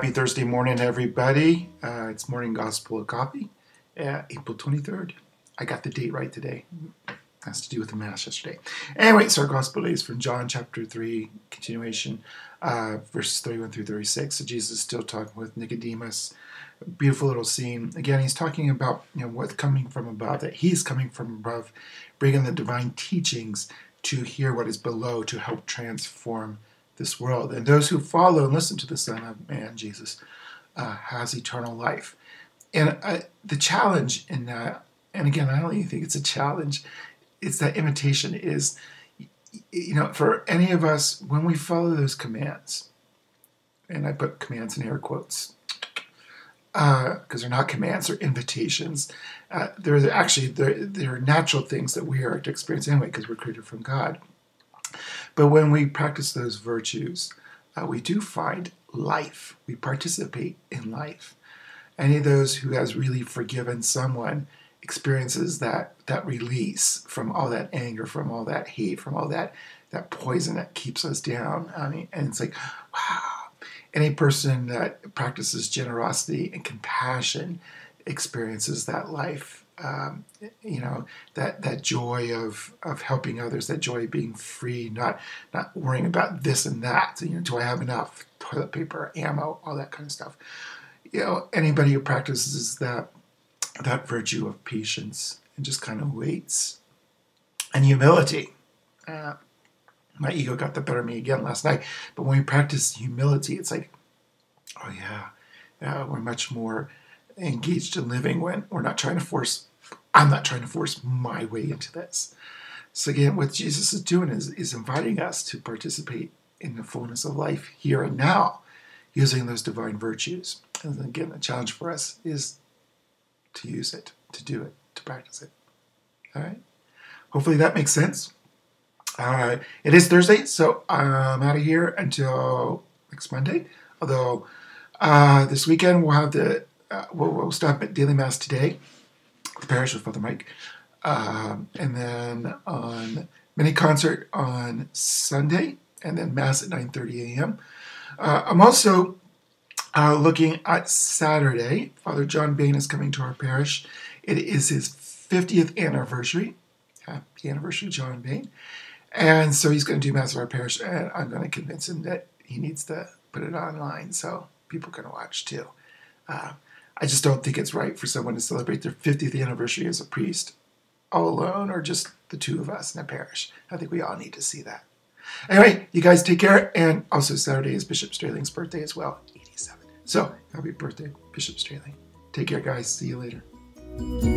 happy Thursday morning, everybody. Uh, it's Morning Gospel of Coffee, uh, April 23rd. I got the date right today. Has to do with the Mass yesterday. Anyway, so our Gospel is from John chapter 3, continuation, uh, verses 31 through 36. So Jesus is still talking with Nicodemus. Beautiful little scene. Again, he's talking about you know what's coming from above, that he's coming from above, bringing the divine teachings to hear what is below to help transform this world. And those who follow and listen to the Son of Man, Jesus, uh, has eternal life. And the challenge in that, and again, I don't even think it's a challenge, it's that imitation is, you know, for any of us, when we follow those commands, and I put commands in air quotes, because uh, they're not commands, they're invitations. Uh, they're actually they're, they're natural things that we are to experience anyway, because we're created from God. But when we practice those virtues, uh, we do find life. We participate in life. Any of those who has really forgiven someone experiences that that release from all that anger, from all that hate, from all that that poison that keeps us down. I mean, and it's like, wow. Any person that practices generosity and compassion experiences that life um, you know that that joy of of helping others, that joy of being free, not not worrying about this and that. You know, do I have enough toilet paper, ammo, all that kind of stuff. You know, anybody who practices that that virtue of patience and just kind of waits and humility. Uh, my ego got the better of me again last night. But when we practice humility, it's like, oh yeah, yeah we're much more engaged in living when we're not trying to force I'm not trying to force my way into this. So again, what Jesus is doing is, is inviting us to participate in the fullness of life here and now, using those divine virtues. And again, the challenge for us is to use it, to do it, to practice it. All right. Hopefully that makes sense. Uh, it is Thursday, so I'm out of here until next Monday. Although uh, this weekend we'll have the uh, we'll, we'll stop at daily mass today parish with Father Mike. Um, and then on mini concert on Sunday, and then Mass at 9:30 a.m. Uh, I'm also uh, looking at Saturday. Father John Bain is coming to our parish. It is his 50th anniversary. Happy anniversary, John Bain. And so he's going to do Mass at our parish, and I'm going to convince him that he needs to put it online so people can watch too. Uh, I just don't think it's right for someone to celebrate their 50th anniversary as a priest all alone or just the two of us in a parish. I think we all need to see that. Anyway, you guys take care. And also, Saturday is Bishop Straling's birthday as well, 87. So, happy birthday, Bishop Straling. Take care, guys. See you later.